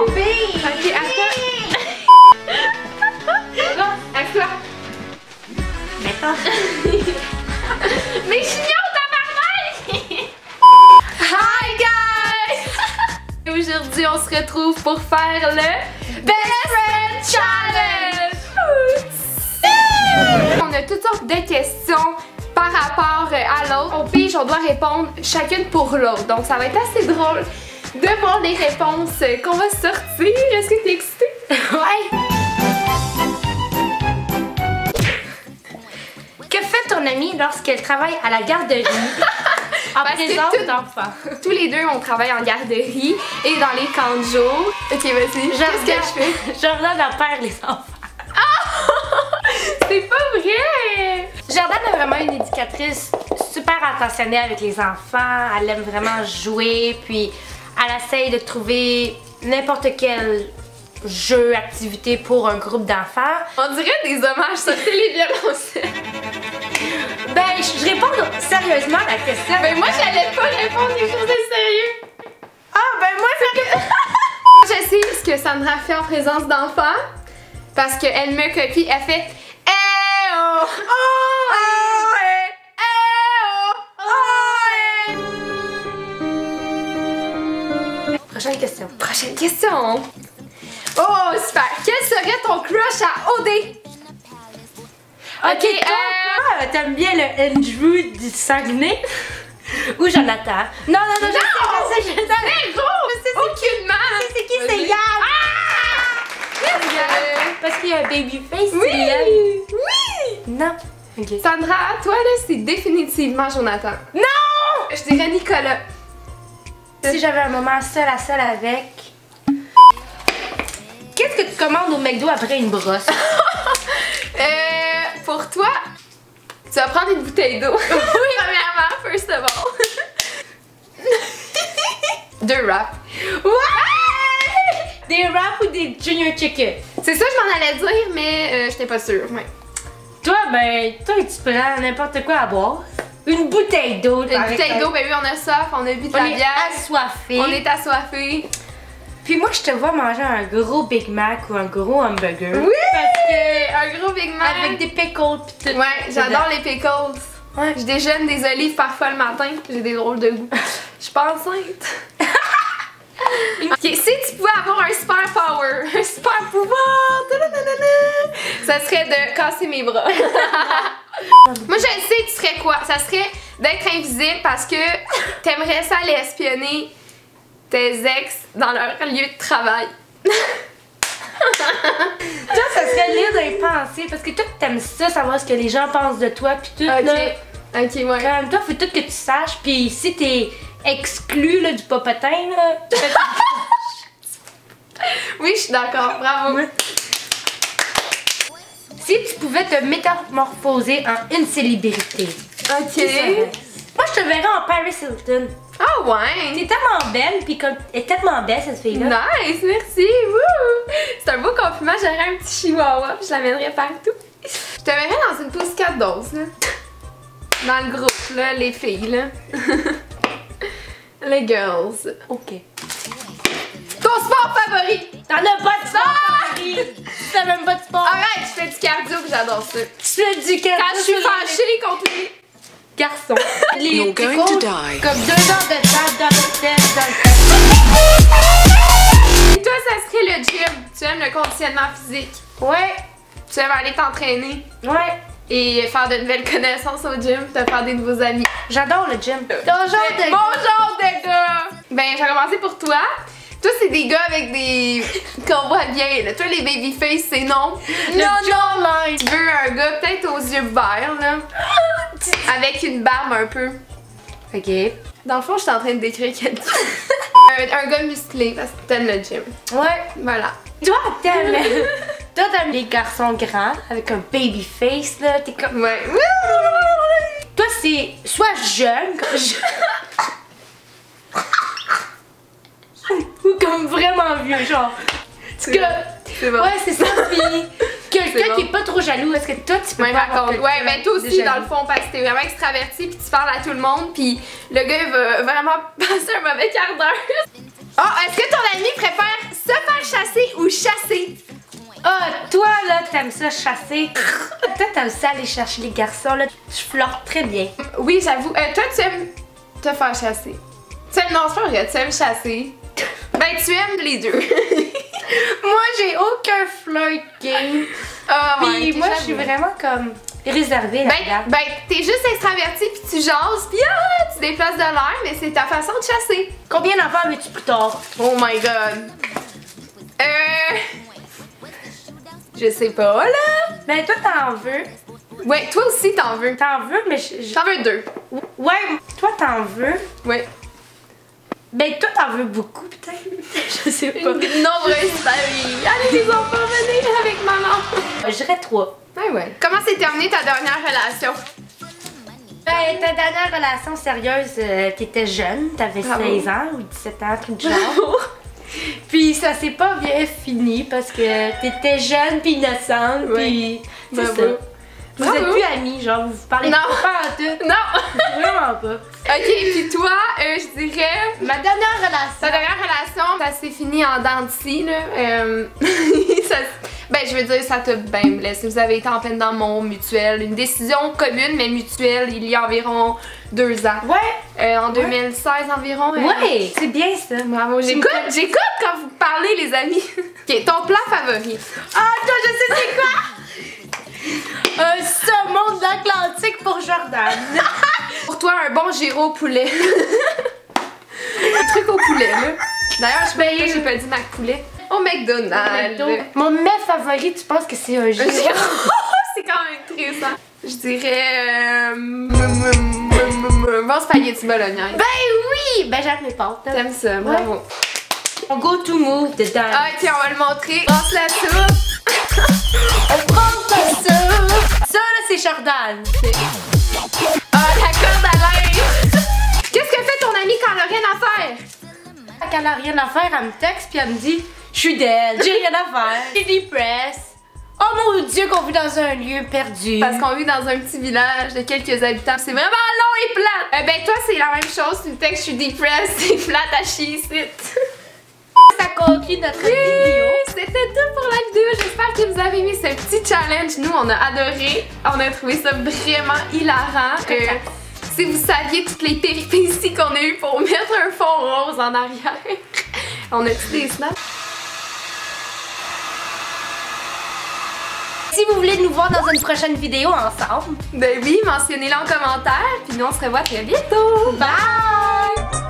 tomber! Ok, attends. Assis-toi. Maintenant. Mais chignon, tabarnak! Hi guys! Aujourd'hui, on se retrouve pour faire le Best Friend Challenge! On a toutes sortes de questions par rapport à l'autre. On pige, on doit répondre chacune pour l'autre. Donc ça va être assez drôle de voir les réponses qu'on va sortir. Est-ce que t'es excitée? Ouais! Que fait ton amie lorsqu'elle travaille à la garderie? En Parce présence d'enfants? Tous les deux, on travaille en garderie et dans les camps de jour. Ok, vas-y. Qu'est-ce que je fais? Jordan en perd les enfants. C'est pas vrai! Jordan est vraiment une éducatrice super attentionnée avec les enfants. Elle aime vraiment jouer, puis elle essaye de trouver n'importe quel jeu, activité pour un groupe d'enfants. On dirait des hommages sur téléviolence. Ben, je réponds sérieusement à la question. Mais moi, j'allais pas répondre des choses de sérieux. Ah, ben moi, ça... Je sais ce que Sandra fait en présence d'enfants parce qu'elle me copie. Elle fait Eh oh! Oh! Prochaine question. Prochaine question. Oh, super. Quel serait ton crush à OD? Ok, Ok, toi, euh, toi, t'aimes bien le Andrew du Saguenay? ou Jonathan? Non, non, non, je sais, je sais, je sais. Gros! Aucunement! C'est qui, c'est. Yann? Euh, Parce qu'il y a un babyface, Oui! Yann. Oui! Non. Sandra, toi là, c'est définitivement Jonathan. Non! Je dirais Nicolas. Si j'avais un moment seul à seul avec. Qu'est-ce que tu commandes au McDo après une brosse? Euh, pour toi, tu vas prendre une bouteille d'eau. Oui, premièrement, first of all. Deux wraps. Ouais! Des wraps ou des junior chicken? C'est ça que je m'en allais dire, mais euh, j'étais pas sûre. Ouais. Toi, ben, toi, tu prends n'importe quoi à boire. Une bouteille d'eau. Une bouteille d'eau, ben oui, on a soif, on a bu de On la est assoiffé. On est assoiffé. Puis moi, je te vois manger un gros Big Mac ou un gros hamburger. Oui! Parce que. Un gros Big Mac. Avec des pickles pis tout. Ouais, j'adore les pickles. Ouais. Je déjeune des olives parfois le matin, j'ai des drôles de goût. Je suis pas enceinte. ok, si tu pouvais avoir un super power, un super pouvoir, ça serait de casser mes bras. Moi, je sais, tu serais quoi? Ça serait d'être invisible parce que t'aimerais ça aller espionner tes ex dans leur lieu de travail. Toi, ça serait lire dans les pensées. Parce que toi, t'aimes ça, savoir ce que les gens pensent de toi pis tout. Ok, Là, ok, ouais. Comme toi, faut tout que tu saches. Puis si t'es exclu là, du popotin, là. Oui, je suis d'accord, bravo. Si tu pouvais te métamorphoser en une célébrité. Ok. Moi, je te verrais en Paris Hilton. Ah ouais. T'es tellement belle, puis comme. Elle est tellement belle, cette fille-là. Nice, merci. C'est un beau compliment. J'aurais un petit chihuahua, puis je l'amènerais partout. Je te verrais dans une Pussycat Dolls, là. Dans le groupe, là, les filles, là. les girls. Ok. Ton sport favori! T'en as pas? J'adore ça. Tu fais du cardio Quand je suis fâchée contre les... garçons. Les You're going to die. Comme deux heures de temps dans le test, dans le. Et toi, ça serait le gym. Tu aimes le conditionnement physique. Ouais, Tu aimes aller t'entraîner. ouais. Et faire de nouvelles connaissances au gym, te faire des nouveaux amis. J'adore le gym. Ton genre de... Mon genre de gars! Ben, je vais commencer pour toi. Toi, c'est des gars avec des. Qu'on voit bien, là. Toi, les babyface, c'est non. Le jawline. Tu veux un gars peut-être aux yeux verts, là. Avec une barbe un peu. Ok. Dans le fond, je suis en train de décrire quelqu'un. un, un gars musclé, parce que t'aimes le gym. Ouais. Voilà. Toi, t'aimes... Toi, t'aimes les garçons grands, avec un baby face, là. T'es comme... Ouais. Toi, c'est soit jeune, comme je- ou comme vraiment vieux, genre. C'est bon. C'est bon. Ouais, c'est ça, puis quelqu'un bon. qui est pas trop jaloux, est-ce que toi tu peux Ouais, pas avoir. Ouais, mais toi de aussi, dans le fond, parce que t'es vraiment extraverti, puis tu parles à tout le monde, puis le gars, il va vraiment passer un mauvais quart d'heure. Oh, est-ce que ton ami préfère se faire chasser ou chasser? Ah, toi là, t'aimes ça chasser? toi, t'aimes ça aller chercher les garçons là. Je flirte très bien. Oui, j'avoue. Euh, toi, tu aimes te faire chasser. Tu aimes, non, c'est pas vrai, tu aimes chasser. Ben, tu aimes les deux. Moi, j'ai aucun flirt game. Ouais, Puis moi, je suis vraiment comme réservée Ben, là-dedans. ben t'es juste extraverti puis tu jases puis ah, tu déplaces de l'air, mais c'est ta façon de chasser. Combien d'enfants veux-tu plus tard? Oh my god. Euh. Je sais pas là. Ben, toi, t'en veux. Ouais, toi aussi t'en veux. T'en veux, mais je. J'en veux deux. Ouais, toi, t'en veux. Ouais. Ben, toi, t'en veux beaucoup, peut-être? je sais pas. Nombreuses familles. Allez les enfants, venez avec maman. Je dirais trois. Ouais, ouais. Comment s'est terminée ta dernière relation? Ben, ta dernière relation sérieuse, euh, t'étais jeune, t'avais Bravo. 16 ans ou 17 ans, du genre. Puis ça s'est pas bien fini parce que t'étais jeune puis innocente, puis c'est Bravo. ça. Vous Bravo. êtes plus amis, genre vous parlez Non. pas en tout. Non! Vraiment pas. ok, puis toi, euh, je dirais. Ma dernière relation. Ta dernière relation, ça s'est fini en dents de là. Euh, ça- ben, je veux dire, ça t'a bien blessé. Vous avez été en pleine dans mon mutuel. Une décision commune, mais mutuelle, il y a environ deux ans. Ouais, Euh, en 2016 environ. euh, ouais, c'est bien ça. Bravo, j'écoute, j'écoute quand vous parlez, les amis. ok, ton plat favori. Ah, toi, je sais c'est quoi? Un saumon de l'Atlantique pour Jordan. Pour toi, un bon gyro au poulet. un truc au poulet, là. D'ailleurs, je Ben, sais j'ai pas dit Mac poulet. Au McDonald's. Mon mets favori, tu penses que c'est un gyro? C'est quand même triste, hein. Je dirais. Euh, bon spaghetti bolognaise. Ben oui! Ben j'aime mes pâtes. hein. T'aimes ça, bravo. On go to move dedans. Ah, ok, on va le montrer. Passe la soupe. Jordan. Ah, la corde à linge. Qu'est-ce que fait ton ami quand elle a rien à faire? Quand elle a rien à faire, elle me texte puis elle me dit Je suis dead, j'ai rien à faire, j'ai depressed. Oh mon dieu, qu'on vit dans un lieu perdu. Parce qu'on vit dans un petit village de quelques habitants. C'est vraiment long et plat. Euh, ben, toi, c'est la même chose. Tu me textes, je suis depressed, c'est flat à chier ici. ça conclut notre vidéo. C'était tout pour la vidéo. J'espère que vous avez aimé ce petit challenge. Nous, on a adoré. On a trouvé ça vraiment hilarant. Euh, si vous saviez toutes les péripéties qu'on a eues pour mettre un fond rose en arrière. on a-tu des snaps? Si vous voulez nous voir dans une prochaine vidéo ensemble, Ben oui, mentionnez-le en commentaire. Puis nous, on se revoit très bientôt. bye!